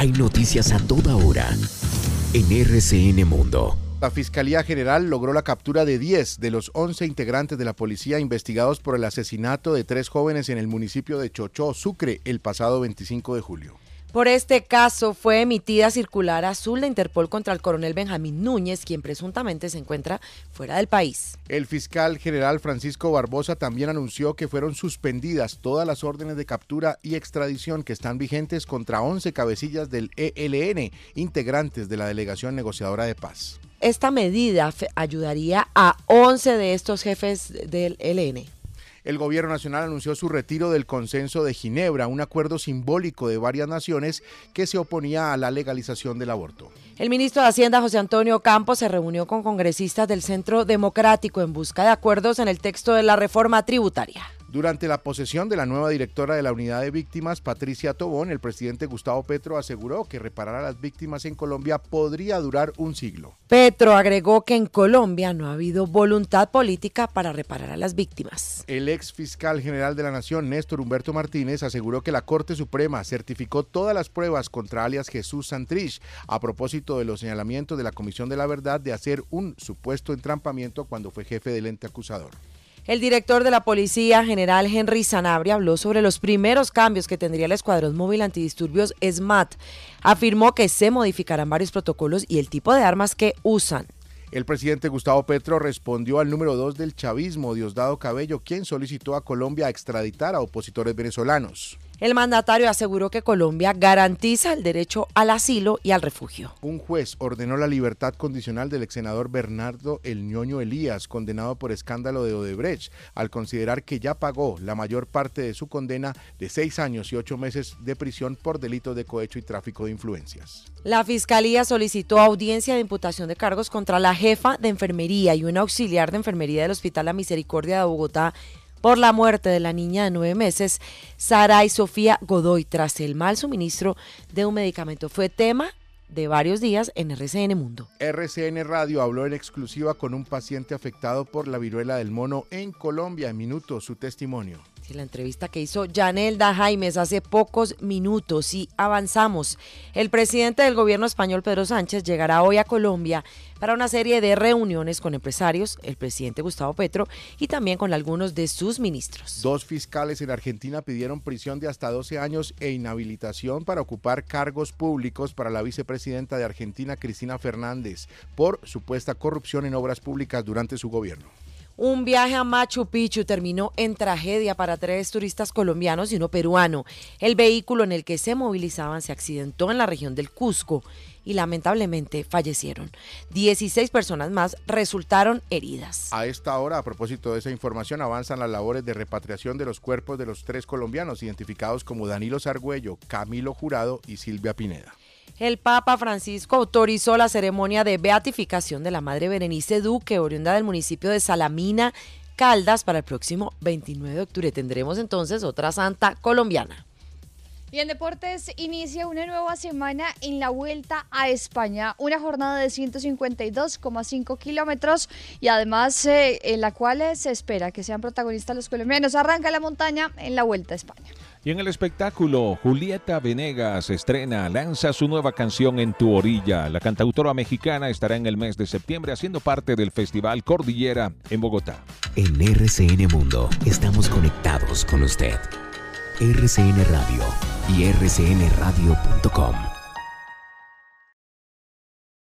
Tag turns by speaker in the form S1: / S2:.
S1: Hay noticias a toda hora en RCN Mundo.
S2: La Fiscalía General logró la captura de 10 de los 11 integrantes de la policía investigados por el asesinato de tres jóvenes en el municipio de Chochó, Sucre, el pasado 25 de julio.
S3: Por este caso fue emitida circular azul de Interpol contra el coronel Benjamín Núñez, quien presuntamente se encuentra fuera del país.
S2: El fiscal general Francisco Barbosa también anunció que fueron suspendidas todas las órdenes de captura y extradición que están vigentes contra 11 cabecillas del ELN, integrantes de la delegación negociadora de paz.
S3: Esta medida ayudaría a 11 de estos jefes del ELN
S2: el gobierno nacional anunció su retiro del consenso de Ginebra, un acuerdo simbólico de varias naciones que se oponía a la legalización del aborto.
S3: El ministro de Hacienda, José Antonio Campos, se reunió con congresistas del Centro Democrático en busca de acuerdos en el texto de la reforma tributaria.
S2: Durante la posesión de la nueva directora de la Unidad de Víctimas, Patricia Tobón, el presidente Gustavo Petro aseguró que reparar a las víctimas en Colombia podría durar un siglo.
S3: Petro agregó que en Colombia no ha habido voluntad política para reparar a las víctimas.
S2: El ex fiscal general de la Nación, Néstor Humberto Martínez, aseguró que la Corte Suprema certificó todas las pruebas contra alias Jesús Santrich a propósito de los señalamientos de la Comisión de la Verdad de hacer un supuesto entrampamiento cuando fue jefe del ente acusador.
S3: El director de la Policía General Henry Sanabria habló sobre los primeros cambios que tendría el Escuadrón Móvil Antidisturbios SMAT. Afirmó que se modificarán varios protocolos y el tipo de armas que usan.
S2: El presidente Gustavo Petro respondió al número dos del chavismo, Diosdado Cabello, quien solicitó a Colombia extraditar a opositores venezolanos.
S3: El mandatario aseguró que Colombia garantiza el derecho al asilo y al refugio.
S2: Un juez ordenó la libertad condicional del ex senador Bernardo El ñoño Elías, condenado por escándalo de Odebrecht, al considerar que ya pagó la mayor parte de su condena de seis años y ocho meses de prisión por delitos de cohecho y tráfico de influencias.
S3: La fiscalía solicitó audiencia de imputación de cargos contra la jefa de enfermería y un auxiliar de enfermería del Hospital La Misericordia de Bogotá por la muerte de la niña de nueve meses, Sara y Sofía Godoy, tras el mal suministro de un medicamento. Fue tema de varios días en RCN Mundo.
S2: RCN Radio habló en exclusiva con un paciente afectado por la viruela del mono en Colombia. En minutos, su testimonio
S3: la entrevista que hizo Janelda Jaimes hace pocos minutos y avanzamos. El presidente del gobierno español, Pedro Sánchez, llegará hoy a Colombia para una serie de reuniones con empresarios, el presidente Gustavo Petro y también con algunos de sus ministros.
S2: Dos fiscales en Argentina pidieron prisión de hasta 12 años e inhabilitación para ocupar cargos públicos para la vicepresidenta de Argentina, Cristina Fernández, por supuesta corrupción en obras públicas durante su gobierno.
S3: Un viaje a Machu Picchu terminó en tragedia para tres turistas colombianos y uno peruano. El vehículo en el que se movilizaban se accidentó en la región del Cusco y lamentablemente fallecieron. 16 personas más resultaron heridas.
S2: A esta hora, a propósito de esa información, avanzan las labores de repatriación de los cuerpos de los tres colombianos identificados como Danilo Sargüello, Camilo Jurado y Silvia Pineda
S3: el Papa Francisco autorizó la ceremonia de beatificación de la Madre Berenice Duque, oriunda del municipio de Salamina, Caldas, para el próximo 29 de octubre. Tendremos entonces otra santa colombiana.
S4: Y en deportes inicia una nueva semana en la vuelta a España, una jornada de 152,5 kilómetros y además eh, en la cual se espera que sean protagonistas los colombianos. Arranca la montaña en la vuelta a España.
S5: Y en el espectáculo, Julieta Venegas estrena, lanza su nueva canción En tu orilla. La cantautora mexicana estará en el mes de septiembre haciendo parte del Festival Cordillera en Bogotá.
S1: En RCN Mundo estamos conectados con usted. RCN Radio y rcnradio.com.